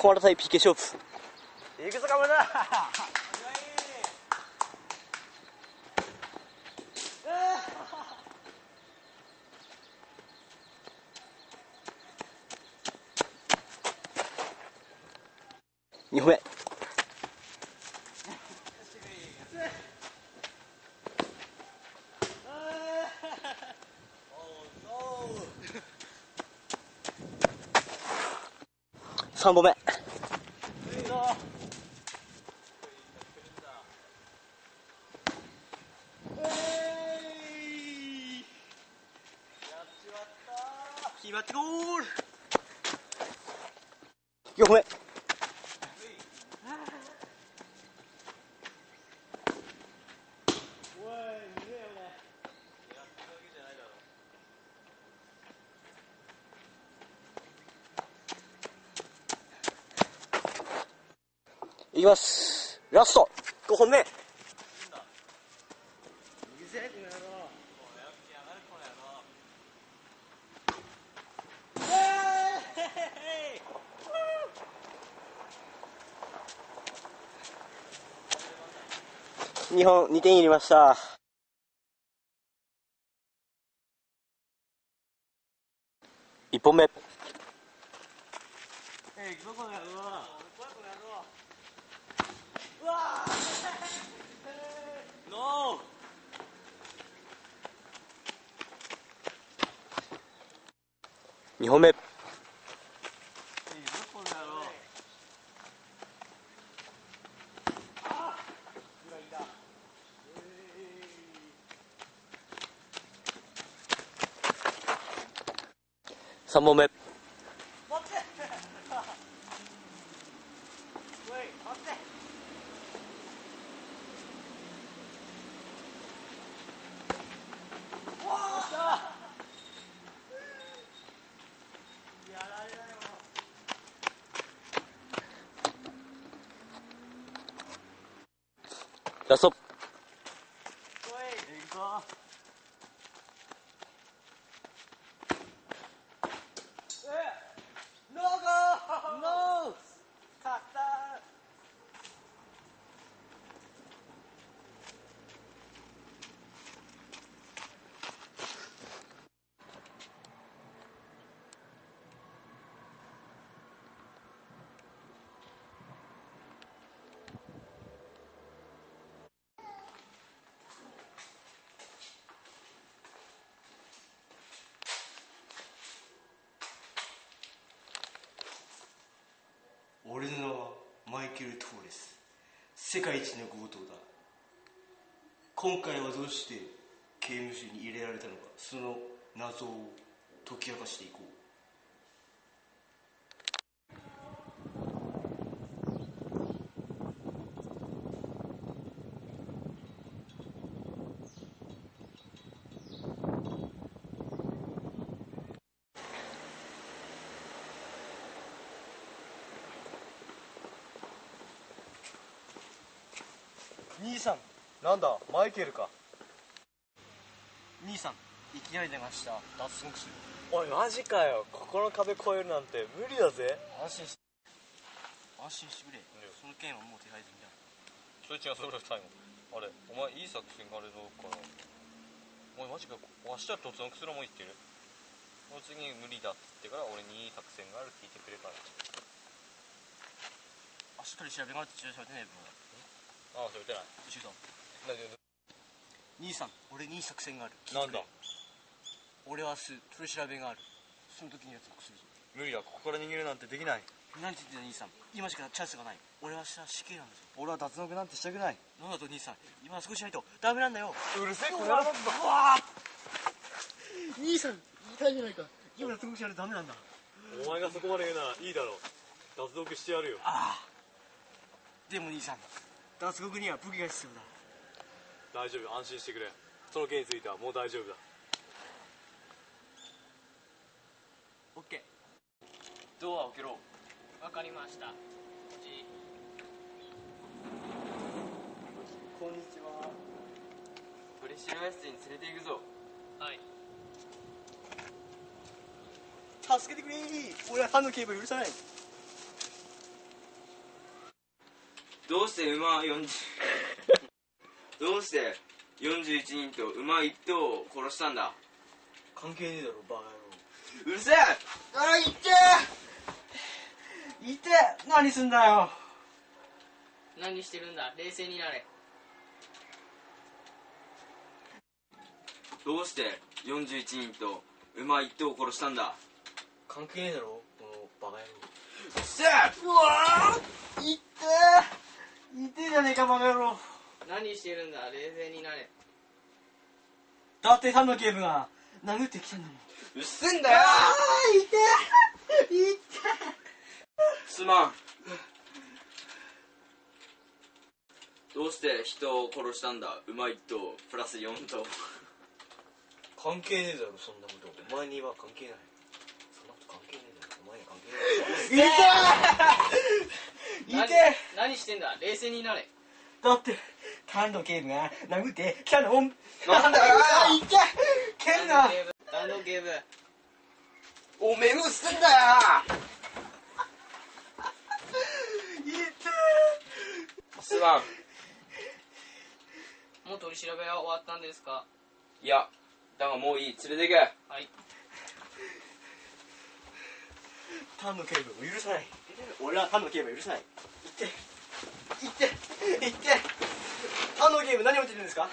鎌田対 PK 勝負。行くぞ鎌田2歩目3歩目。決まってゴー。ル4歩目いきます。ラスト。5本目。2本2点入れました。1本目。えい行くぞこの野郎うわーノ2本目。3本目待っておい待ってわあやられだよラストおい行くぞえノーゴーノー勝った俺の名はマイケル・トーレス。世界一の強盗だ。今回はどうして刑務所に入れられたのかその謎を解き明かしていこう。兄さん。なんだマイケルか。兄さんいきなり出ました。脱獄する。おいマジかよ。ここの壁越えるなんて無理だぜ。安心し安心してくれ。その件はもう手配済みだそれ違うそれ二人も。あれお前いい作戦があるぞかなお前マジかわしは突獄するも言ってる。その次に無理だっつってから俺にいい作戦があるって聞いてくれからあしっかり調べがあるって調べてねえ分ああそれ言ってない。シュートなで兄さん俺にいい作戦がある。なんだ？俺は明日取り調べがある。その時にやつをするぞ。無理だ。ここから逃げるなんてできない。なんて言ってんだ兄さん。今しかチャンスがない。俺は明日死刑なんですよ俺は脱獄なんてしたくない。なんだと兄さん。今は少ししないとダメなんだよ。うるせえこの野郎。兄さん言いたいじゃないか。今脱獄しないとダメなんだ。お前がそこまで言うならいいだろう。脱獄してやるよ。ああでも兄さん脱獄には武器が必要だ。大丈夫安心してくれ。その件についてはもう大丈夫だ。オッケー。ドアを開けろ。わかりました。こんにちは。取調室に連れて行くぞ。はい。助けてくれ俺はファンの警部を許さないどうして馬40どうして41人と馬1頭を殺したんだ？関係ねえだろバカうるせえ！野郎あいって！いて！何すんだよ！何してるんだ？冷静になれ。どうして41人と馬1頭を殺したんだ？関係ねえだろこのバカ野郎。うるせえ！うわー！いっていてじゃねえかバカ野郎。何してるんだ冷静になれ。だって丹野警部が殴ってきたんだもんうっせんだよ。あーい。てい。てすまん。どうして人を殺したんだ馬1頭プラス4頭関係ねえだろそんなこと。お前には関係ない。そんなこと関係ねえだろ。お前には関係ない。い。てい。て何してんだ？冷静になれ。だって丹野警部が殴ってきたの？なんだよ。いてけんな！警部担当警部おめえうっせんだよ！すまん。もう取り調べは終わったんですか？いやだがもういい。連れてけ。はい。丹野警部を許さない。俺は丹野警部を許さない。行って。行って行って。あのゲーム何を言ってるんですか？